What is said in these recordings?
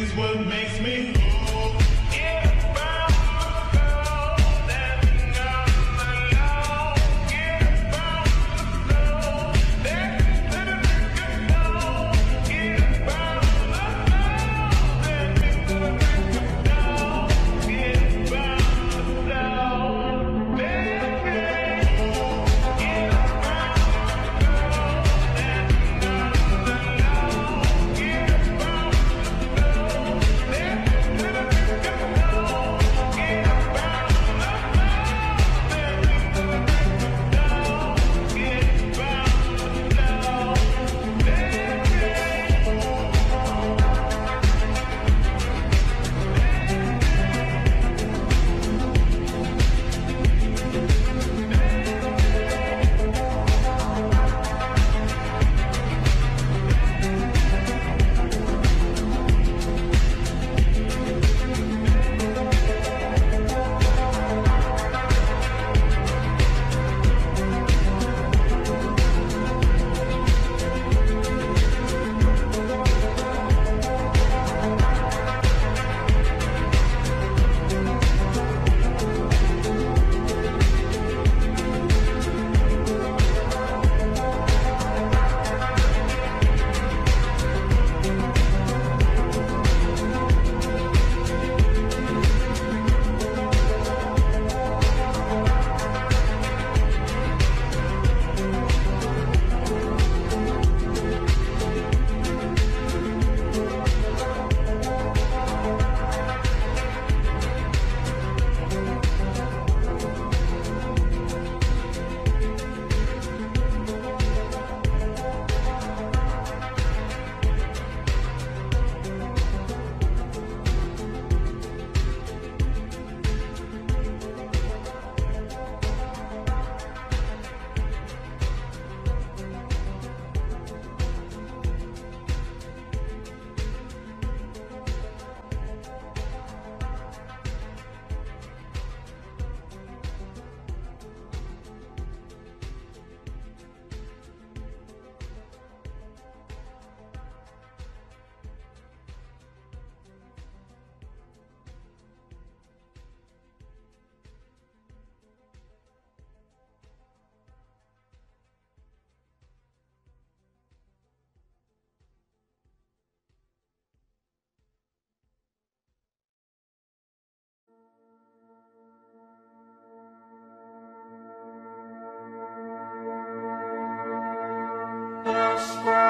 is what makes me whole.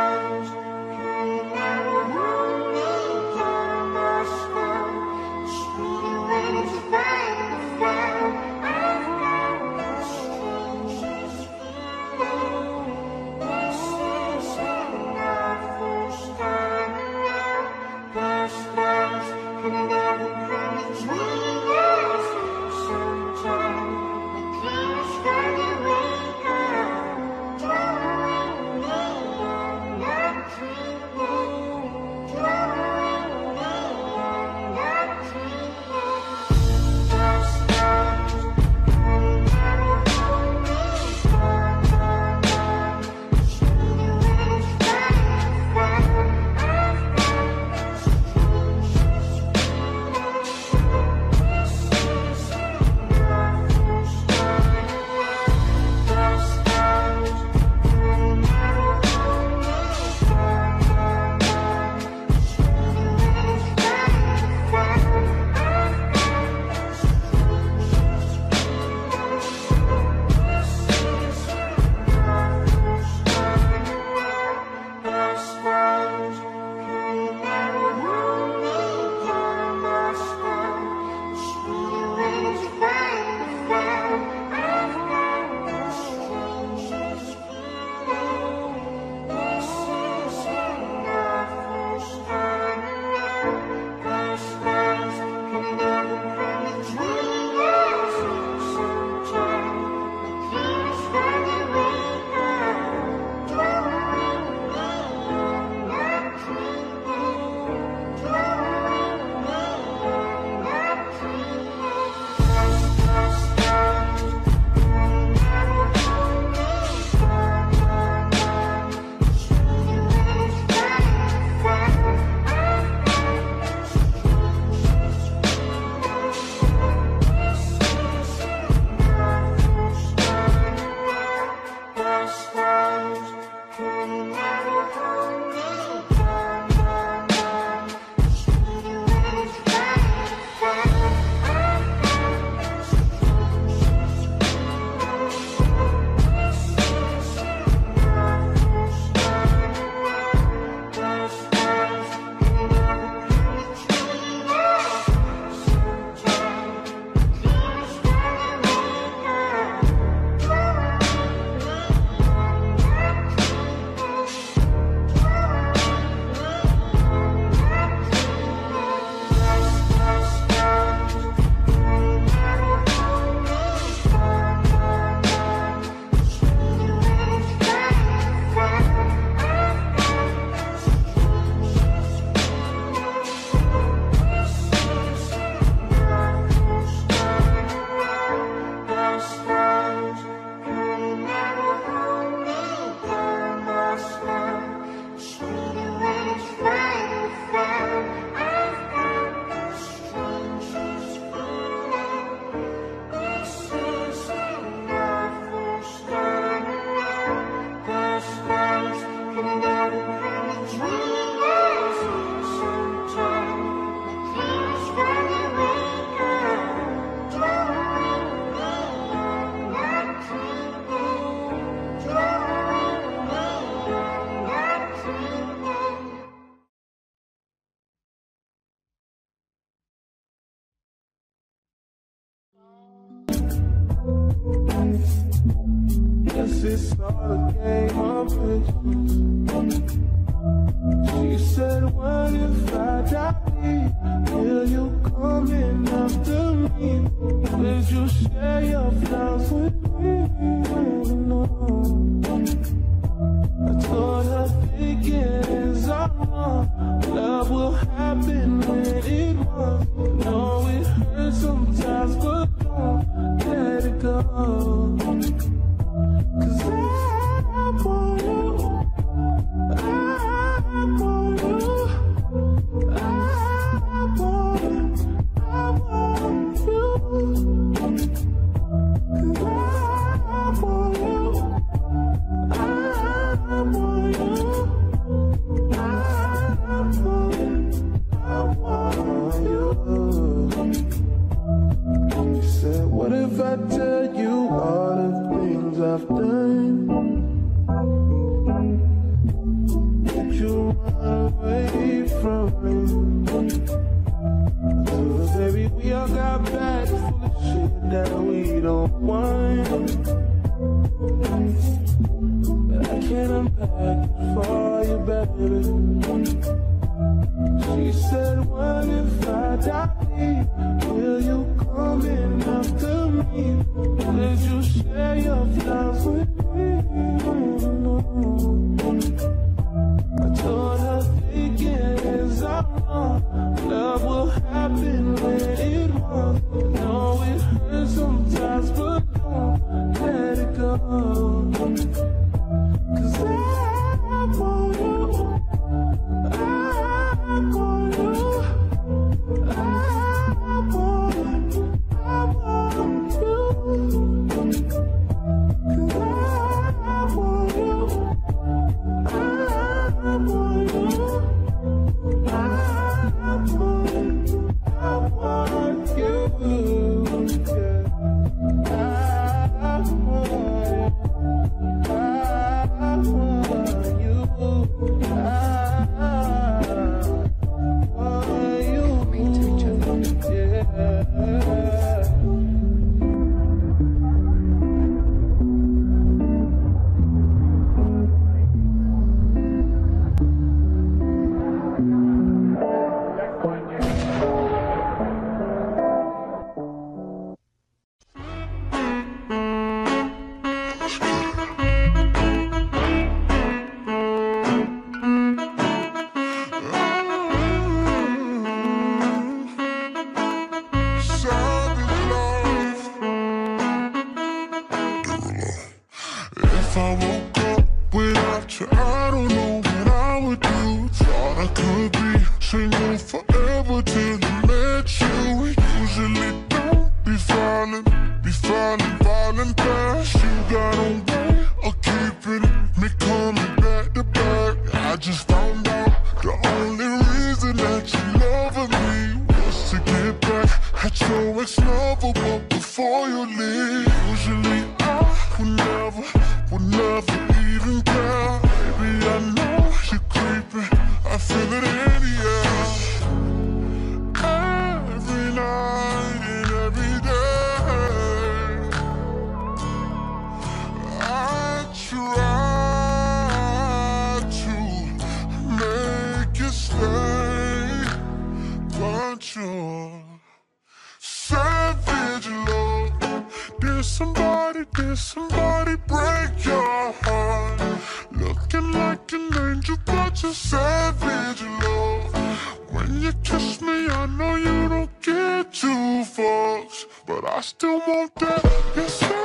is all a game of vision. She said, what if I die? Will you come in after me? Will you share your flight? Will you come in after me? Will you share your flowers still want that.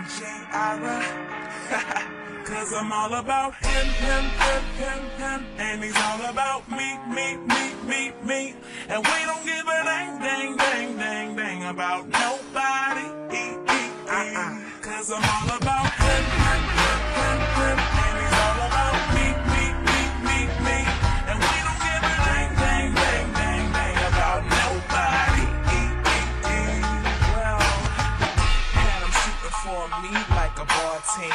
And J Ira. Cause I'm all about him, him, him, him, him. And he's all about me, me, me, me, me. And we don't give a dang, dang, dang, dang, dang about nobody. Uh-uh. Cause I'm all about him, him, him. Me like a ball team.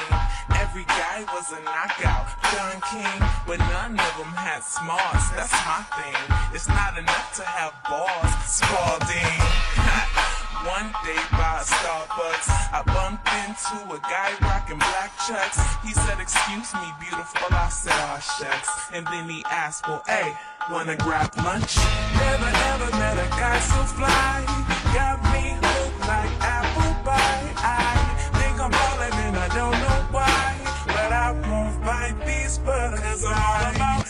Every guy was a knockout, Don King, but none of them had smarts. That's my thing. It's not enough to have balls, Spalding. One day by a Starbucks, I bumped into a guy rocking black chucks. He said, "Excuse me, beautiful." I said, "Oh shucks." And then he asked, "Well, hey, wanna grab lunch?" Never ever met a guy so fly. Got me hooked like apple pie. I I'm falling and I don't know why, but I won't bite these bugs. Cause I'm all about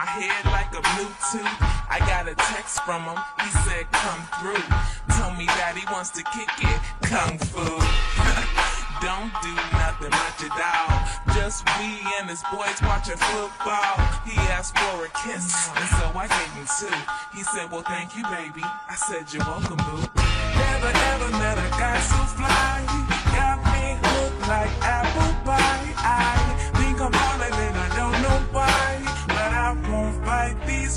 my head like a Bluetooth. I got a text from him, he said come through. Told me that he wants to kick it, kung fu. Don't do nothing much at all. Just we and his boys watching football. He asked for a kiss, and so I gave him two. He said, Well, thank you, baby. I said, You're welcome, boo. Never ever met a guy so fly. Got me hooked like apple pie. I think I'm falling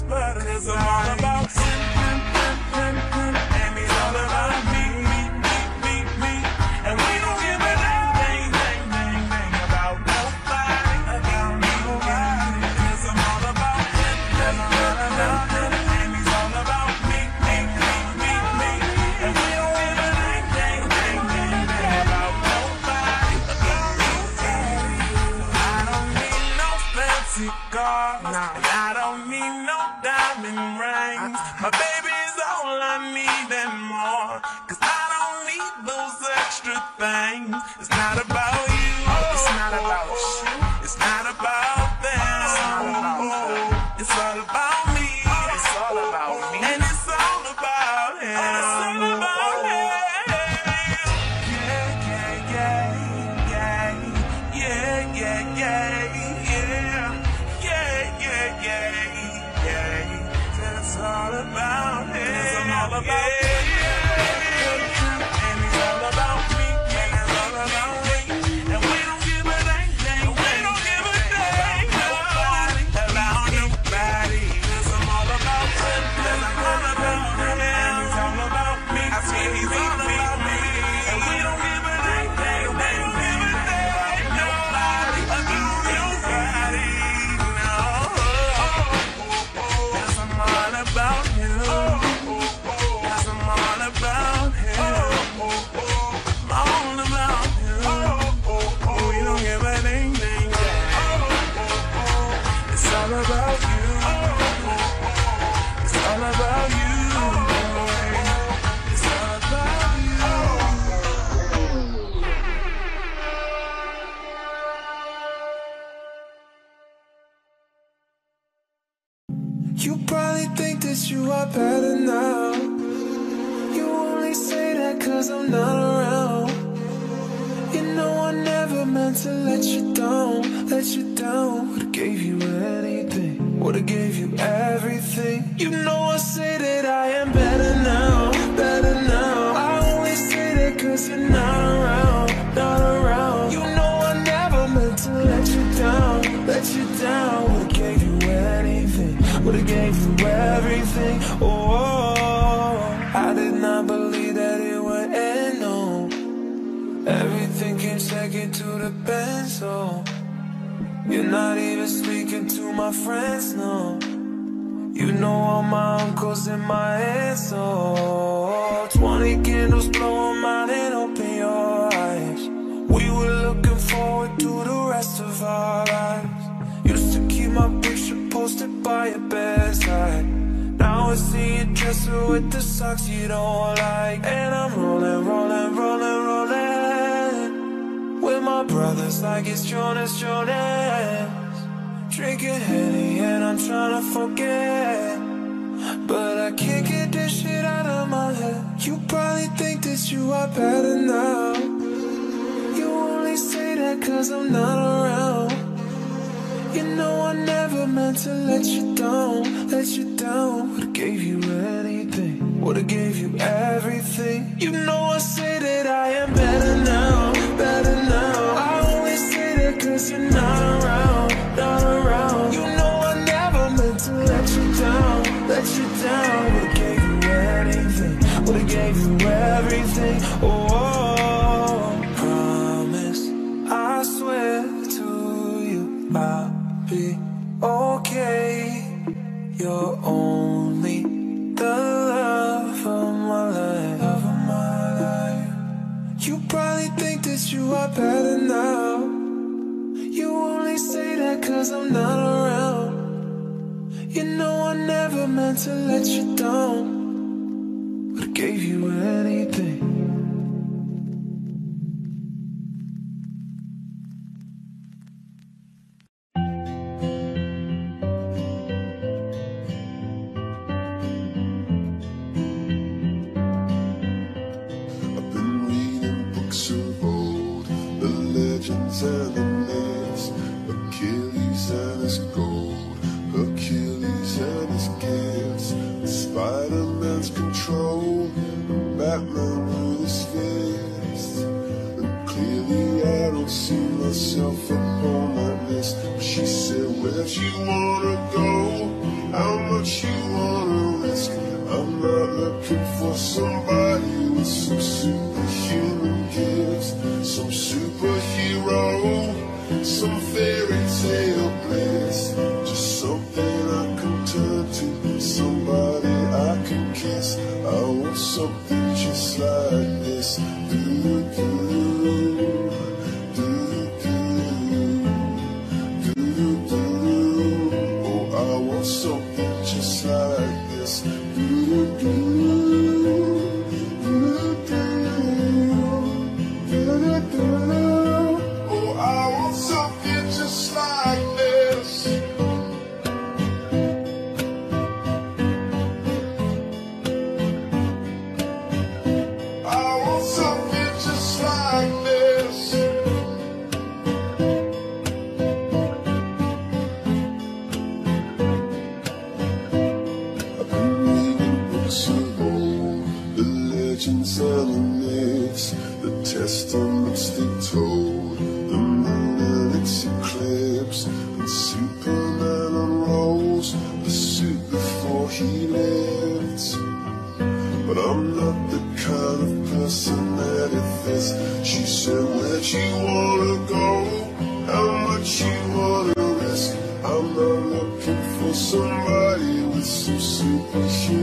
blood, and it's all about him. Think that you are better now. You only say that cause I'm not around. You know I never meant to let you down, let you down. Would've gave you anything, would've gave you everything. You know I say that I am better now, came second to the pencil. You're not even speaking to my friends, no. You know all my uncles in my head, so 20 candles, blow 'em out and open your eyes. We were looking forward to the rest of our lives. Used to keep my picture posted by your bedside. Now I see you dresser with the socks you don't like. And I'm rolling, rolling, rolling, brothers like it's Jonas, Jonas. Drinking Henny and I'm trying to forget. But I can't get this shit out of my head. You probably think that you are better now. You only say that cause I'm not around. You know I never meant to let you down, let you down. Would've gave you anything, would've gave you everything. You know I say that I am better now, better Spider-Man's control, and Batman with his fists. And clearly I don't see myself upon that list. But she said, where'd you wanna go? How much you wanna risk? I'm not looking for somebody with some superhuman gifts, some superhero, some fairy tale bliss. Superhuman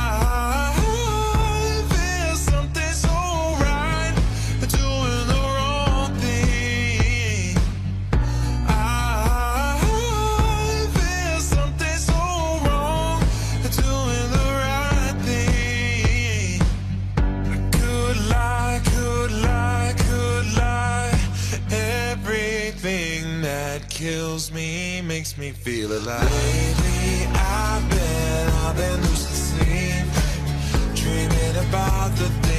me feel alive. Lately, I've been, I've been sleep, dreaming about the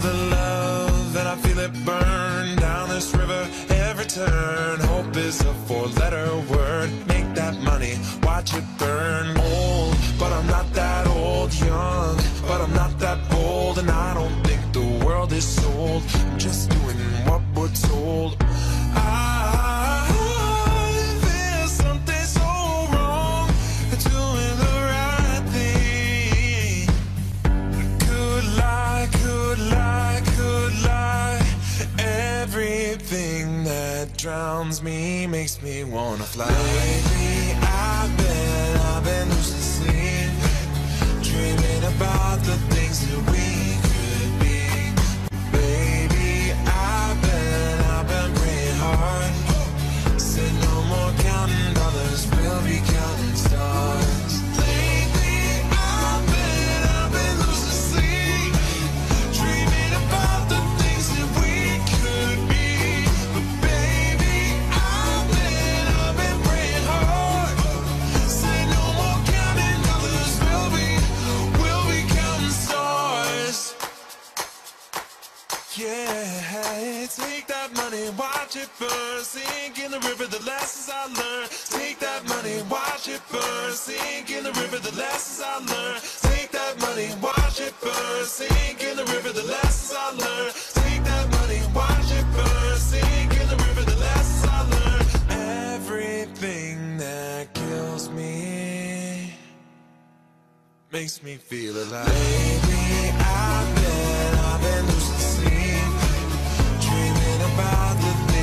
The love and I feel it burn down this river every turn. Hope is a four letter word. Make that money, watch it burn. Drowns me makes me wanna fly. Lately, I've been, I've been losing sleep, dreaming about watch it burn. Sink in the river, the lessons I learned. Take that money, watch it burn. Sink in the river, the lessons I learned. Take that money, watch it burn. Sink in the river, the lessons I learned. Take that money, watch it burn. Sink in the river, the lessons I learned. Everything that kills me makes me feel alive. Lately I've been, I've been losing sleep, dreaming about the.